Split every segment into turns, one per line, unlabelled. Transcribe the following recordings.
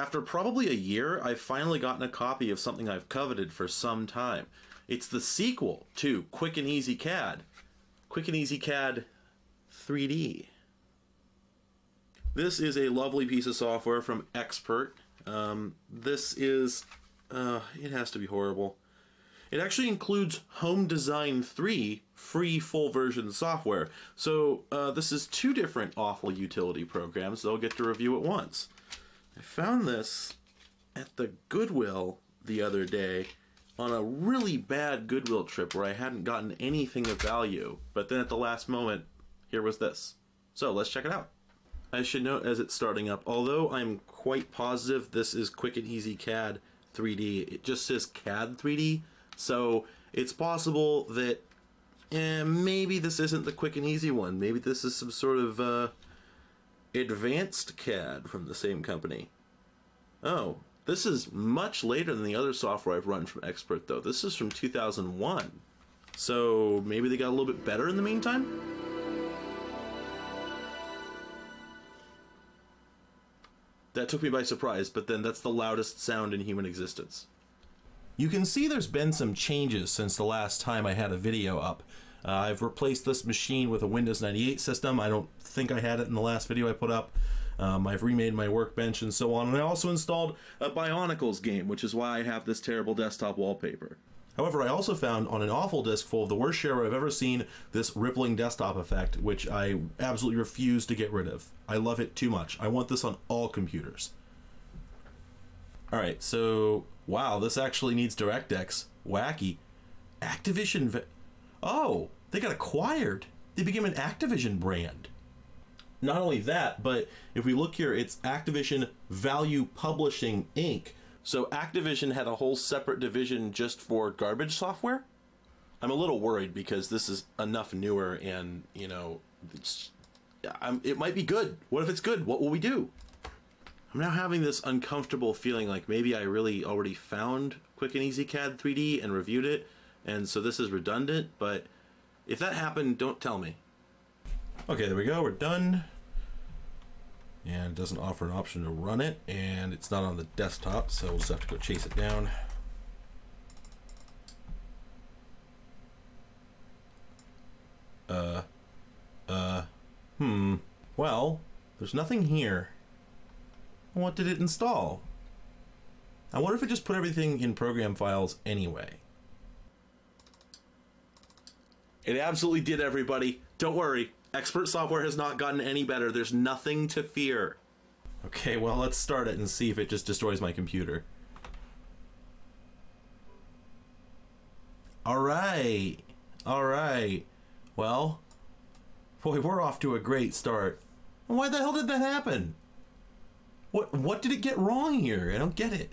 After probably a year, I've finally gotten a copy of something I've coveted for some time. It's the sequel to Quick and Easy CAD. Quick and Easy CAD 3D. This is a lovely piece of software from Expert. Um, this is, uh, it has to be horrible. It actually includes Home Design 3 free full version software. So uh, this is two different awful utility programs that I'll get to review at once. I found this at the Goodwill the other day on a really bad Goodwill trip where I hadn't gotten anything of value. But then at the last moment, here was this. So let's check it out. I should note as it's starting up, although I'm quite positive this is Quick and Easy CAD 3D, it just says CAD 3D, so it's possible that eh, maybe this isn't the quick and easy one. Maybe this is some sort of uh, advanced CAD from the same company. Oh, this is much later than the other software I've run from Expert, though. This is from 2001. So maybe they got a little bit better in the meantime? That took me by surprise, but then that's the loudest sound in human existence. You can see there's been some changes since the last time I had a video up. Uh, I've replaced this machine with a Windows 98 system. I don't think I had it in the last video I put up. Um, I've remade my workbench and so on. And I also installed a Bionicles game, which is why I have this terrible desktop wallpaper. However, I also found on an awful disk full of the worst shareware I've ever seen this rippling desktop effect, which I absolutely refuse to get rid of. I love it too much. I want this on all computers. Alright, so, wow, this actually needs DirectX. Wacky. Activision... Oh, they got acquired. They became an Activision brand. Not only that, but if we look here, it's Activision Value Publishing Inc., so Activision had a whole separate division just for garbage software. I'm a little worried because this is enough newer, and you know, it might be good. What if it's good? What will we do? I'm now having this uncomfortable feeling like maybe I really already found Quick and Easy CAD 3D and reviewed it, and so this is redundant. But if that happened, don't tell me. Okay, there we go. We're done and it doesn't offer an option to run it and it's not on the desktop so we'll just have to go chase it down uh uh hmm well there's nothing here what did it install I wonder if it just put everything in program files anyway it absolutely did everybody don't worry Expert software has not gotten any better. There's nothing to fear. Okay, well, let's start it and see if it just destroys my computer. Alright. Alright. Well, boy, we're off to a great start. Why the hell did that happen? What what did it get wrong here? I don't get it.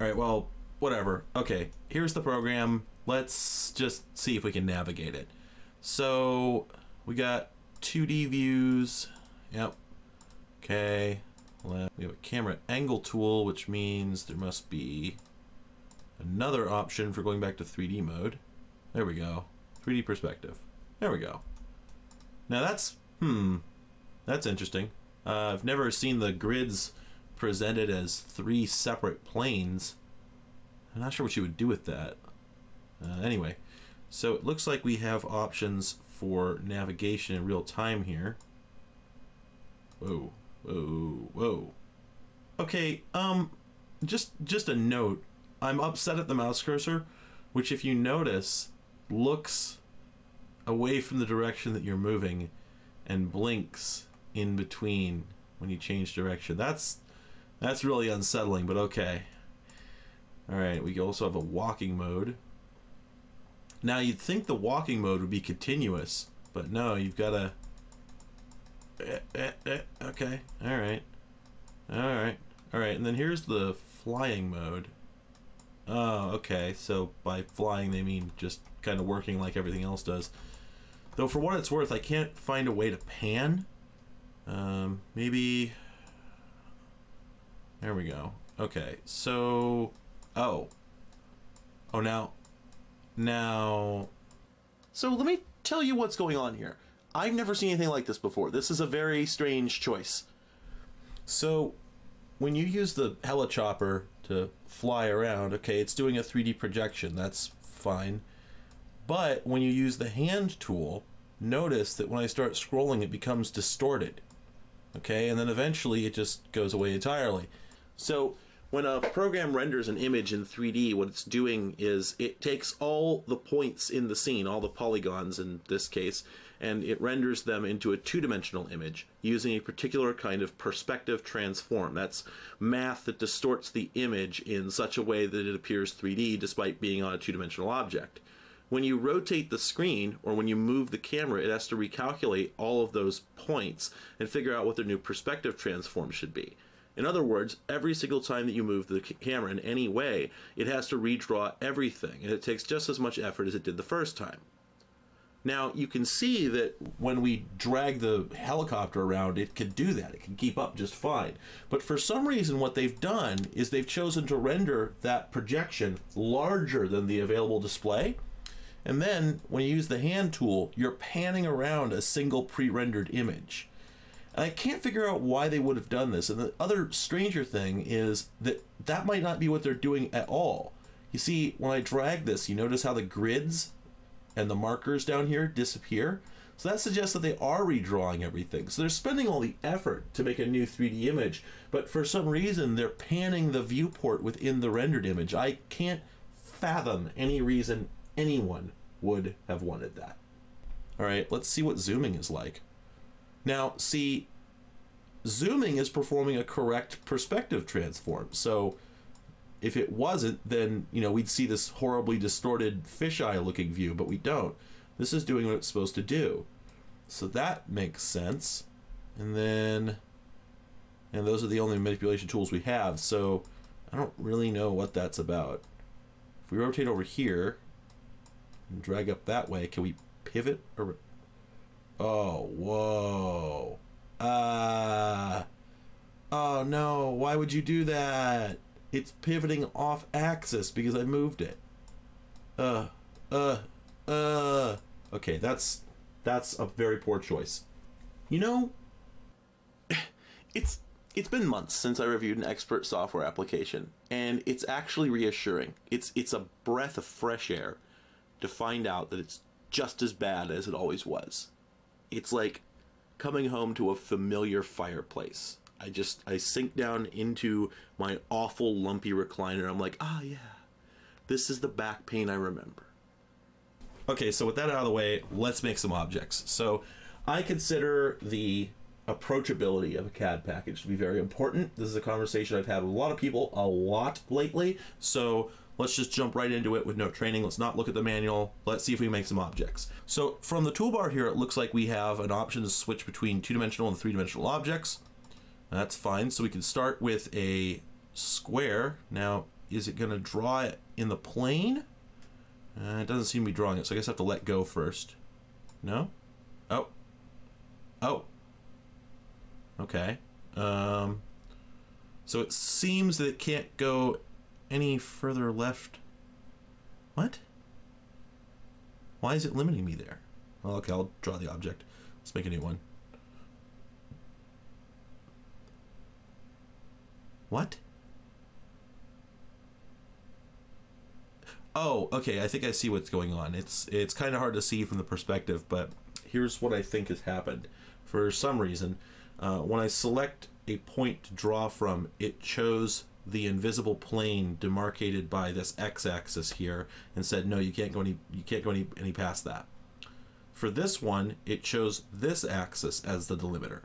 Alright, well, whatever. Okay, here's the program. Let's just see if we can navigate it. So we got 2D views. Yep. Okay. We have a camera angle tool, which means there must be another option for going back to 3D mode. There we go. 3D perspective. There we go. Now that's, hmm, that's interesting. Uh, I've never seen the grids presented as three separate planes. I'm not sure what you would do with that. Uh, anyway, so it looks like we have options for navigation in real time here. Whoa, whoa, whoa. Okay, um, just just a note. I'm upset at the mouse cursor, which if you notice, looks away from the direction that you're moving and blinks in between when you change direction. That's that's really unsettling, but okay. All right, we also have a walking mode. Now you'd think the walking mode would be continuous, but no, you've got to. Eh, eh, eh, okay, all right, all right, all right, and then here's the flying mode. Oh, okay. So by flying they mean just kind of working like everything else does. Though for what it's worth, I can't find a way to pan. Um, maybe. There we go. Okay, so. Oh. Oh, now now, so let me tell you what's going on here. I've never seen anything like this before. This is a very strange choice. So, when you use the helichopper to fly around, okay, it's doing a 3D projection. That's fine. But when you use the hand tool, notice that when I start scrolling, it becomes distorted. Okay, and then eventually it just goes away entirely. So when a program renders an image in 3D, what it's doing is it takes all the points in the scene, all the polygons in this case, and it renders them into a two-dimensional image using a particular kind of perspective transform. That's math that distorts the image in such a way that it appears 3D despite being on a two-dimensional object. When you rotate the screen or when you move the camera, it has to recalculate all of those points and figure out what their new perspective transform should be. In other words, every single time that you move the camera in any way, it has to redraw everything, and it takes just as much effort as it did the first time. Now, you can see that when we drag the helicopter around, it can do that. It can keep up just fine. But for some reason, what they've done is they've chosen to render that projection larger than the available display. And then when you use the hand tool, you're panning around a single pre-rendered image. And I can't figure out why they would have done this. And the other stranger thing is that that might not be what they're doing at all. You see, when I drag this, you notice how the grids and the markers down here disappear? So that suggests that they are redrawing everything. So they're spending all the effort to make a new 3D image, but for some reason they're panning the viewport within the rendered image. I can't fathom any reason anyone would have wanted that. All right, let's see what zooming is like. Now, see, zooming is performing a correct perspective transform. So if it wasn't, then, you know, we'd see this horribly distorted fisheye looking view, but we don't. This is doing what it's supposed to do. So that makes sense. And then, and those are the only manipulation tools we have. So I don't really know what that's about. If we rotate over here and drag up that way, can we pivot or Oh, whoa. Uh, oh no, why would you do that? It's pivoting off axis because I moved it. Uh, uh, uh. Okay, that's that's a very poor choice. You know, it's it's been months since I reviewed an expert software application, and it's actually reassuring. It's it's a breath of fresh air to find out that it's just as bad as it always was it's like coming home to a familiar fireplace. I just I sink down into my awful lumpy recliner. I'm like, ah, yeah, this is the back pain I remember. Okay, so with that out of the way, let's make some objects. So I consider the approachability of a CAD package to be very important. This is a conversation I've had with a lot of people a lot lately. So Let's just jump right into it with no training. Let's not look at the manual. Let's see if we can make some objects. So from the toolbar here, it looks like we have an option to switch between two-dimensional and three-dimensional objects. That's fine. So we can start with a square. Now, is it going to draw it in the plane? Uh, it doesn't seem to be drawing it, so I guess I have to let go first. No? Oh. Oh. Okay. Um, so it seems that it can't go any further left. What? Why is it limiting me there? Well, okay, I'll draw the object. Let's make a new one. What? Oh, okay, I think I see what's going on. It's it's kind of hard to see from the perspective, but here's what I think has happened. For some reason, uh, when I select a point to draw from, it chose the invisible plane demarcated by this x-axis here and said no you can't go any you can't go any, any past that. For this one it chose this axis as the delimiter.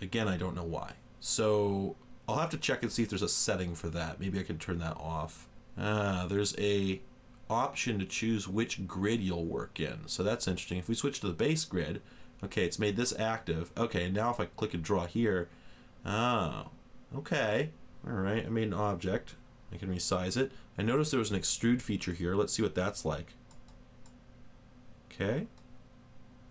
Again I don't know why. So I'll have to check and see if there's a setting for that. Maybe I can turn that off. Ah there's a option to choose which grid you'll work in. So that's interesting. If we switch to the base grid okay it's made this active. Okay now if I click and draw here oh okay Alright, I made an object. I can resize it. I noticed there was an extrude feature here. Let's see what that's like. Okay.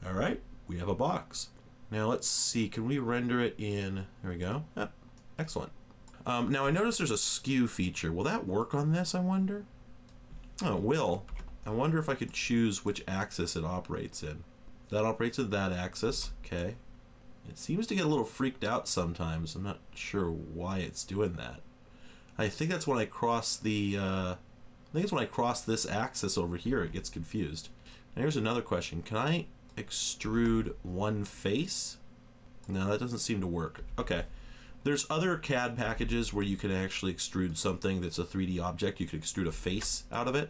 Alright, we have a box. Now let's see, can we render it in... There we go. Excellent. Um, now I notice there's a skew feature. Will that work on this, I wonder? Oh, it will. I wonder if I could choose which axis it operates in. That operates in that axis. Okay. It seems to get a little freaked out sometimes. I'm not sure why it's doing that. I think that's when I cross the, uh, I think it's when I cross this axis over here it gets confused. Here's another question. Can I extrude one face? No, that doesn't seem to work. Okay. There's other CAD packages where you can actually extrude something that's a 3D object. You can extrude a face out of it.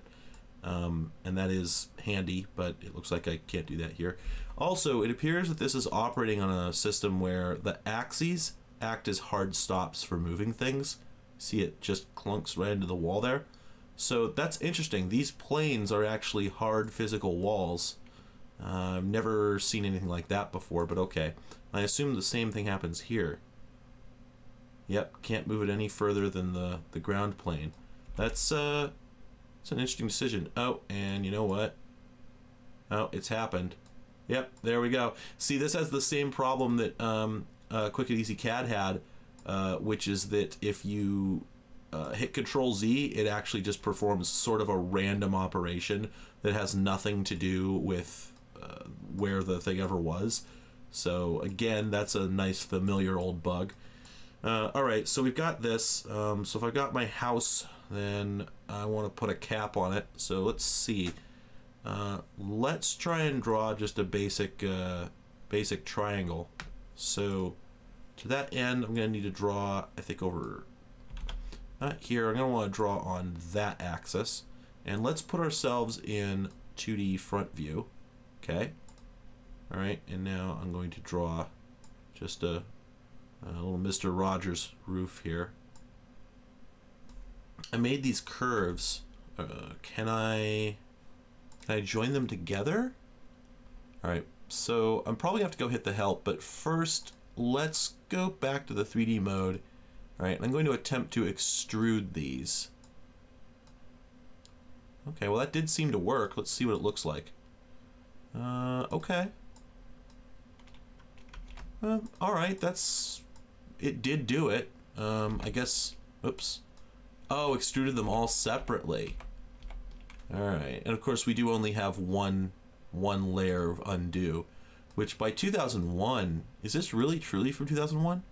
Um, and that is handy, but it looks like I can't do that here. Also, it appears that this is operating on a system where the axes act as hard stops for moving things. See it just clunks right into the wall there. So that's interesting. These planes are actually hard physical walls. Uh, I've never seen anything like that before, but okay. I assume the same thing happens here. Yep, can't move it any further than the, the ground plane. That's, uh, it's an interesting decision. Oh, and you know what? Oh, it's happened. Yep, there we go. See, this has the same problem that um, uh, Quick and Easy CAD had, uh, which is that if you uh, hit Control Z, it actually just performs sort of a random operation that has nothing to do with uh, where the thing ever was. So again, that's a nice familiar old bug. Uh, all right, so we've got this. Um, so if I've got my house, then I want to put a cap on it. So let's see. Uh, let's try and draw just a basic, uh, basic triangle. So to that end, I'm going to need to draw, I think over not here, I'm going to want to draw on that axis. And let's put ourselves in 2D front view. Okay. All right, and now I'm going to draw just a a little Mr. Rogers roof here. I made these curves. Uh, can I can I join them together? All right, so I'm probably gonna have to go hit the help, but first let's go back to the 3D mode. All right, I'm going to attempt to extrude these. Okay, well that did seem to work. Let's see what it looks like. Uh, okay. Uh, all right, that's it did do it. Um, I guess, oops. Oh, extruded them all separately. All right, and of course we do only have one, one layer of undo, which by 2001, is this really truly from 2001?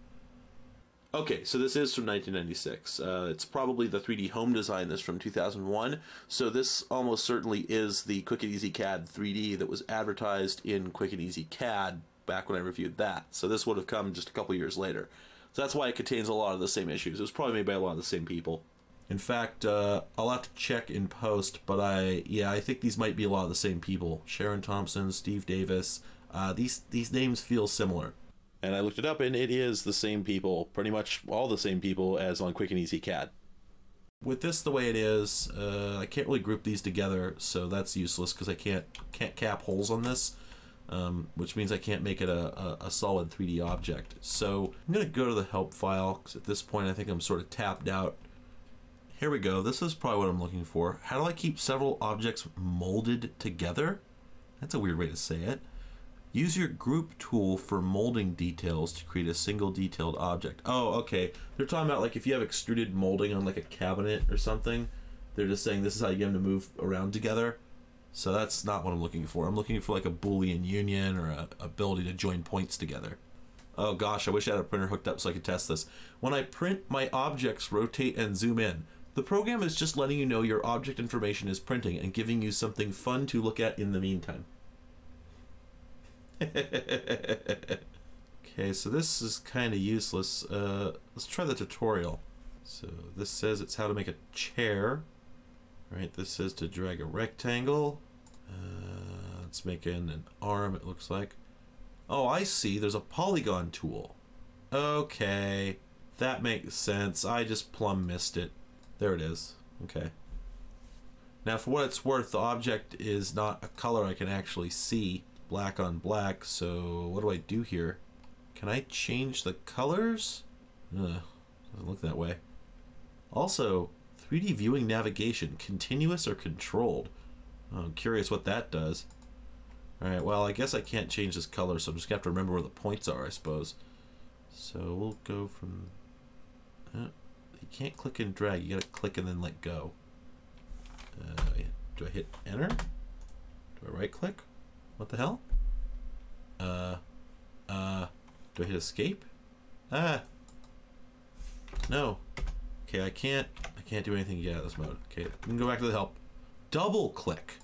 Okay, so this is from 1996. Uh, it's probably the 3D home design that's from 2001. So this almost certainly is the Quick and Easy CAD 3D that was advertised in Quick and Easy CAD back when I reviewed that. So this would have come just a couple years later. So that's why it contains a lot of the same issues. It was probably made by a lot of the same people. In fact, uh, I'll have to check in post, but I yeah I think these might be a lot of the same people. Sharon Thompson, Steve Davis. Uh, these these names feel similar. And I looked it up, and it is the same people, pretty much all the same people as on Quick and Easy CAD. With this the way it is, uh, I can't really group these together, so that's useless because I can't can't cap holes on this um, which means I can't make it a, a, a, solid 3D object. So I'm going to go to the help file because at this point I think I'm sort of tapped out. Here we go. This is probably what I'm looking for. How do I keep several objects molded together? That's a weird way to say it. Use your group tool for molding details to create a single detailed object. Oh, okay. They're talking about like if you have extruded molding on like a cabinet or something, they're just saying this is how you get them to move around together. So that's not what I'm looking for. I'm looking for like a Boolean union or a ability to join points together. Oh gosh, I wish I had a printer hooked up so I could test this. When I print, my objects rotate and zoom in. The program is just letting you know your object information is printing and giving you something fun to look at in the meantime. okay, so this is kind of useless. Uh, let's try the tutorial. So this says it's how to make a chair. Right, this says to drag a rectangle. Uh, let's make it an arm, it looks like. Oh, I see. There's a polygon tool. Okay, that makes sense. I just plumb missed it. There it is. Okay. Now, for what it's worth, the object is not a color I can actually see. Black on black, so what do I do here? Can I change the colors? Ugh, doesn't look that way. Also, 3D viewing navigation, continuous or controlled? I'm curious what that does. Alright, well, I guess I can't change this color, so I'm just going to have to remember where the points are, I suppose. So we'll go from... Uh, you can't click and drag, you gotta click and then let go. Uh, do I hit enter? Do I right click? What the hell? Uh, uh, Do I hit escape? Ah. No. Okay, I can't. I can't do anything get out of this mode. Okay, we can go back to the help. Double click.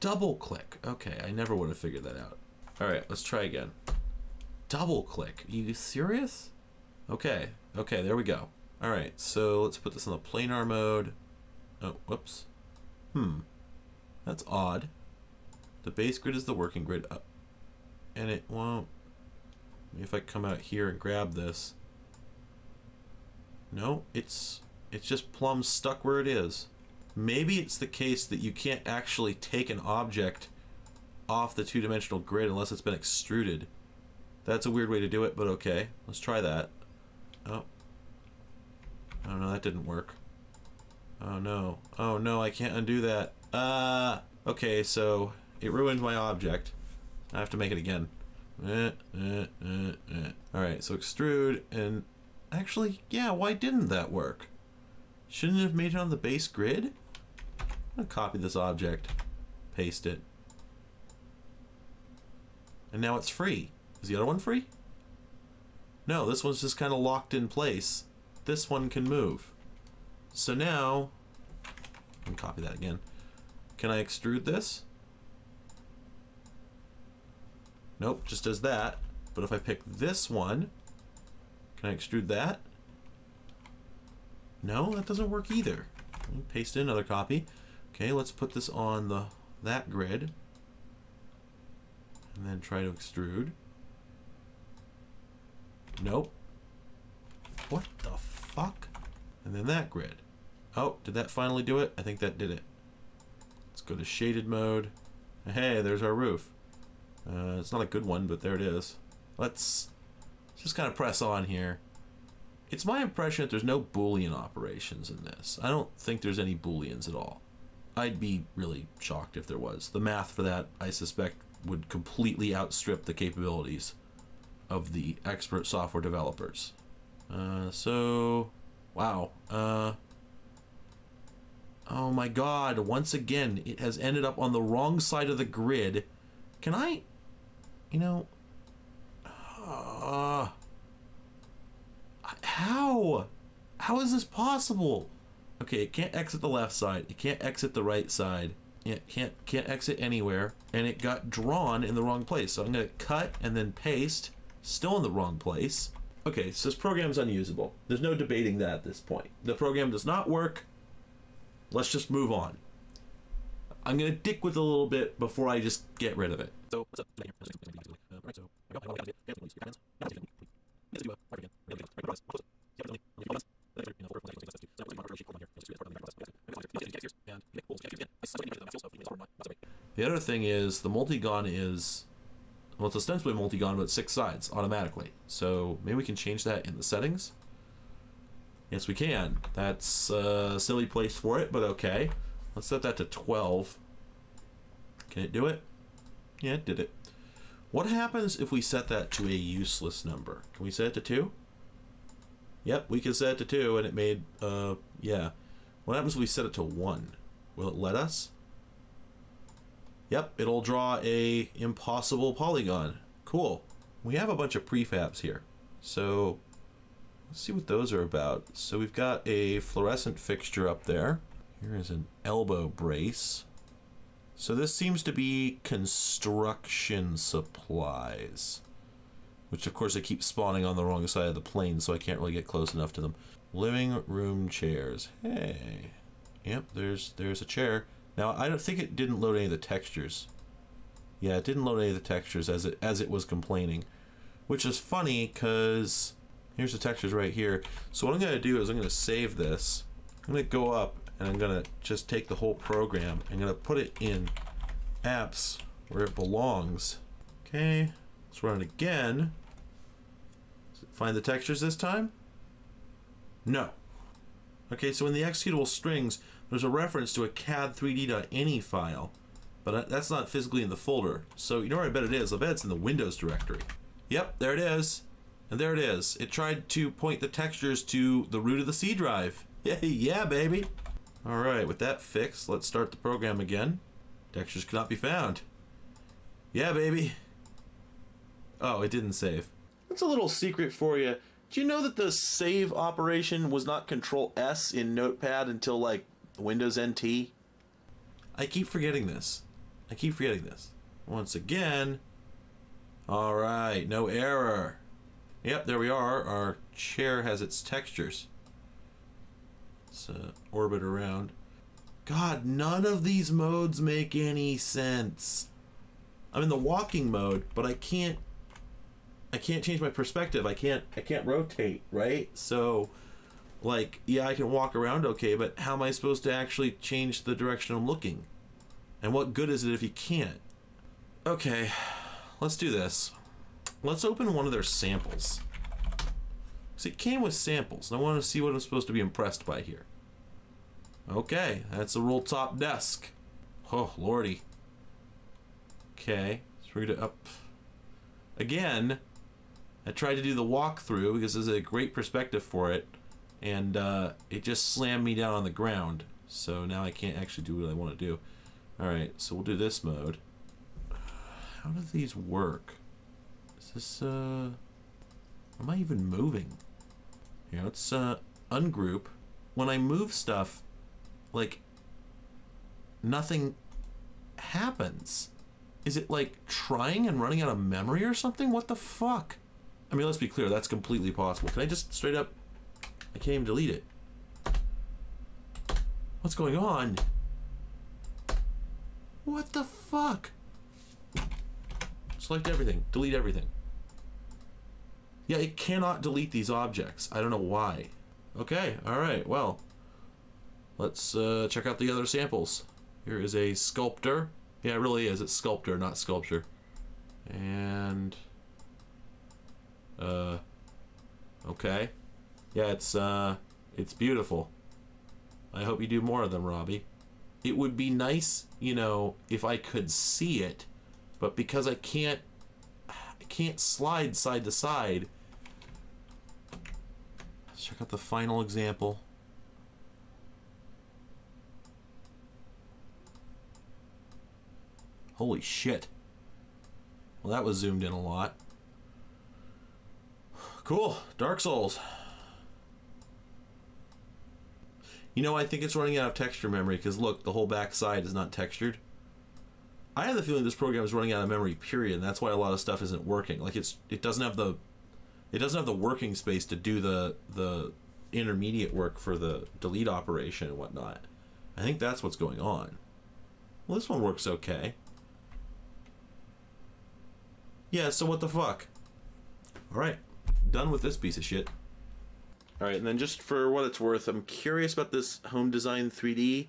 Double click. Okay, I never would have figured that out. All right, let's try again. Double click. Are you serious? Okay. Okay, there we go. All right, so let's put this in the planar mode. Oh, whoops. Hmm. That's odd. The base grid is the working grid. Uh, and it won't. If I come out here and grab this. No, it's it's just plumb stuck where it is. Maybe it's the case that you can't actually take an object off the two-dimensional grid unless it's been extruded. That's a weird way to do it, but okay. Let's try that. Oh. Oh no, that didn't work. Oh no. Oh no, I can't undo that. Uh, okay, so it ruined my object. I have to make it again. Eh, eh, eh, eh. Alright, so extrude, and actually, yeah, why didn't that work? Shouldn't have made it on the base grid? I'm gonna copy this object, paste it. And now it's free. Is the other one free? No, this one's just kind of locked in place. This one can move. So now, and copy that again. Can I extrude this? Nope, just does that. But if I pick this one, can I extrude that? No, that doesn't work either. Paste in another copy. Okay, let's put this on the that grid. And then try to extrude. Nope. What the fuck? And then that grid. Oh, did that finally do it? I think that did it. Let's go to shaded mode. Hey, there's our roof. Uh, it's not a good one, but there it is. Let's just kind of press on here. It's my impression that there's no Boolean operations in this. I don't think there's any Booleans at all. I'd be really shocked if there was. The math for that, I suspect, would completely outstrip the capabilities of the expert software developers. Uh, so, wow. Uh, oh my god, once again, it has ended up on the wrong side of the grid. Can I, you know, uh, how? How is this possible? Okay, it can't exit the left side. It can't exit the right side. It can't can't exit anywhere. And it got drawn in the wrong place. So I'm gonna cut and then paste. Still in the wrong place. Okay, so this program's unusable. There's no debating that at this point. The program does not work. Let's just move on. I'm gonna dick with it a little bit before I just get rid of it. So, what's up? The other thing is the multigon is well, it's ostensibly multigon, but six sides automatically. So maybe we can change that in the settings. Yes, we can. That's a silly place for it, but okay. Let's set that to 12. Can it do it? Yeah, it did it. What happens if we set that to a useless number? Can we set it to 2? Yep, we can set it to 2, and it made, uh, yeah. What happens if we set it to 1? Will it let us? Yep, it'll draw a impossible polygon. Cool. We have a bunch of prefabs here. So let's see what those are about. So we've got a fluorescent fixture up there. Here is an elbow brace. So this seems to be construction supplies. Which of course I keep spawning on the wrong side of the plane so I can't really get close enough to them. Living room chairs. Hey. Yep, there's there's a chair. Now, I don't think it didn't load any of the textures. Yeah, it didn't load any of the textures as it as it was complaining, which is funny because here's the textures right here. So what I'm gonna do is I'm gonna save this. I'm gonna go up and I'm gonna just take the whole program. I'm gonna put it in apps where it belongs. Okay, let's run it again. Find the textures this time? No. Okay, so in the executable strings, there's a reference to a cad3d.ini file, but that's not physically in the folder. So you know where I bet it is? I bet it's in the Windows directory. Yep, there it is. And there it is. It tried to point the textures to the root of the C drive. Yeah, yeah, baby. All right, with that fixed, let's start the program again. Textures cannot be found. Yeah, baby. Oh, it didn't save. That's a little secret for you. Do you know that the save operation was not Control S in Notepad until like Windows NT? I keep forgetting this. I keep forgetting this. Once again. All right, no error. Yep, there we are. Our chair has its textures. Let's uh, orbit around. God, none of these modes make any sense. I'm in the walking mode, but I can't I can't change my perspective. I can't I can't rotate, right? So like, yeah, I can walk around okay, but how am I supposed to actually change the direction I'm looking? And what good is it if you can't? Okay, let's do this. Let's open one of their samples. See, it came with samples, and I want to see what I'm supposed to be impressed by here. Okay, that's a roll top desk. Oh, lordy. Okay, let's bring it up. Again, I tried to do the walkthrough because there's a great perspective for it, and uh, it just slammed me down on the ground. So now I can't actually do what I want to do. Alright, so we'll do this mode. How do these work? Is this, uh... Am I even moving? Here, let's, uh, ungroup. When I move stuff, like, nothing happens. Is it, like, trying and running out of memory or something? What the fuck? I mean, let's be clear, that's completely possible. Can I just straight up... I can't even delete it. What's going on? What the fuck? Select everything. Delete everything. Yeah, it cannot delete these objects. I don't know why. Okay, alright, well. Let's uh, check out the other samples. Here is a sculptor. Yeah, it really is. It's sculptor, not sculpture. And... Uh... Okay. Yeah, it's, uh... It's beautiful. I hope you do more of them, Robbie. It would be nice, you know, if I could see it but because I can't I can't slide side to side. Let's check out the final example. Holy shit. Well that was zoomed in a lot. Cool. Dark Souls you know I think it's running out of texture memory because look the whole back side is not textured I have the feeling this program is running out of memory, period, and that's why a lot of stuff isn't working. Like it's it doesn't have the it doesn't have the working space to do the the intermediate work for the delete operation and whatnot. I think that's what's going on. Well, this one works okay. Yeah, so what the fuck? Alright, done with this piece of shit. Alright, and then just for what it's worth, I'm curious about this Home Design 3D.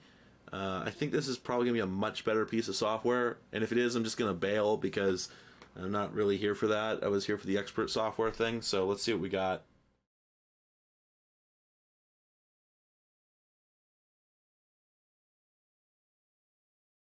Uh, I think this is probably going to be a much better piece of software, and if it is, I'm just going to bail because I'm not really here for that. I was here for the expert software thing, so let's see what we got.